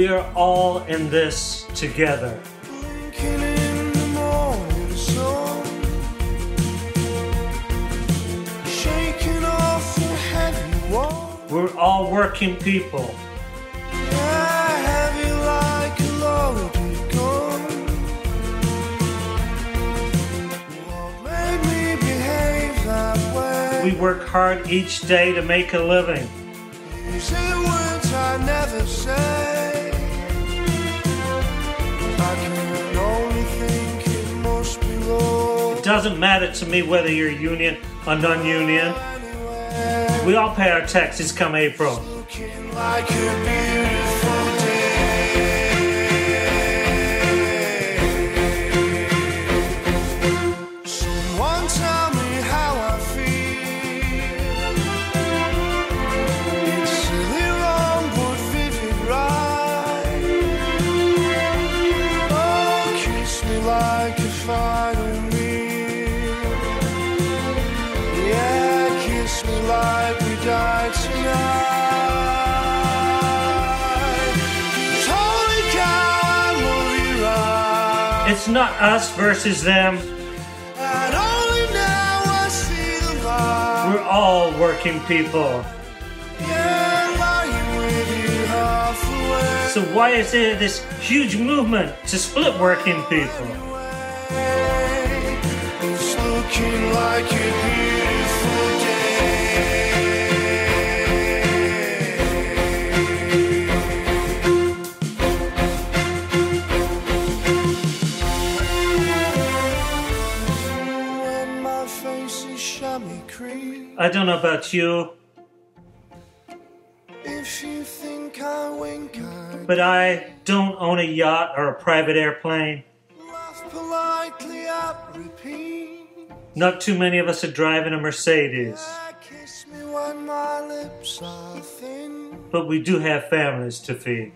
We are all in this together. We're all working people. We work hard each day to make a living. Doesn't matter to me whether you're union or non-union. We all pay our taxes come April. like a beautiful It's not us versus them. And only now I see the light. We're all working people. Yeah, lying with you half away. So why is there this huge movement to split working people? I don't know about you, if you think I wink, I but I don't own a yacht or a private airplane. laugh politely. Not too many of us are driving a Mercedes, Kiss me when my lips are thin. but we do have families to feed.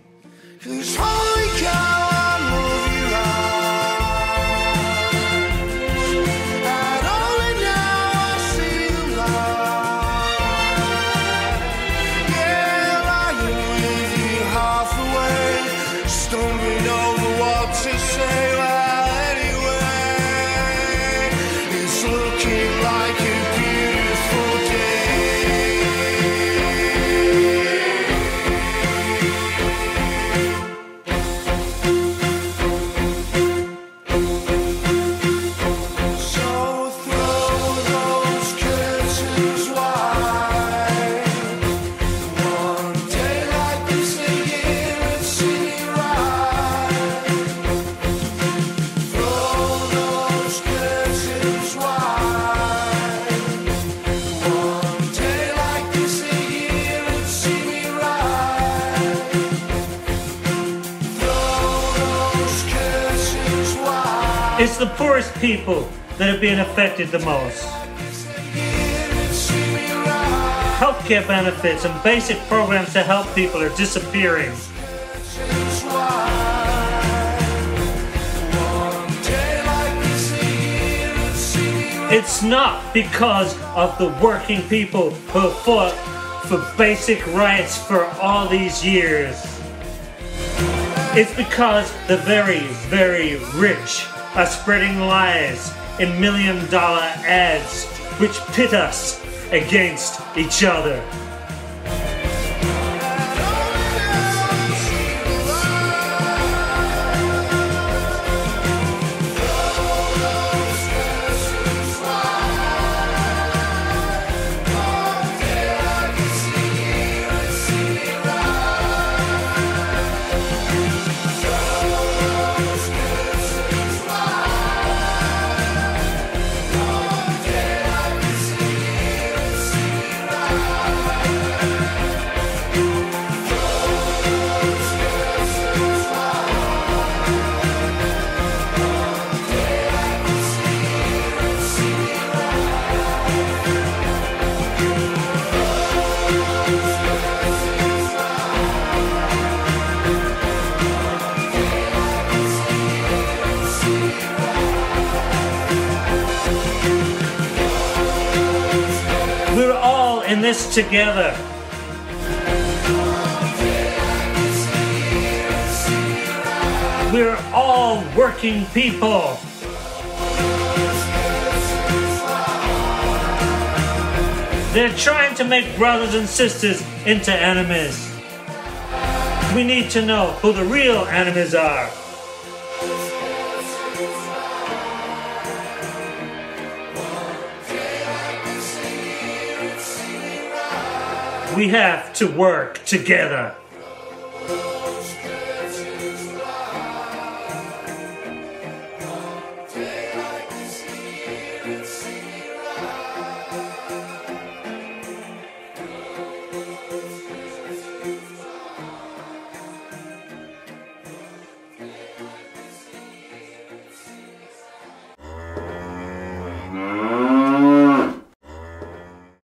It's the poorest people that are being affected the most. Healthcare benefits and basic programs to help people are disappearing. It's not because of the working people who fought for basic rights for all these years. It's because the very, very rich are spreading lies in million dollar ads which pit us against each other. In this together. we're all working people. They're trying to make brothers and sisters into enemies. We need to know who the real enemies are. We have to work together.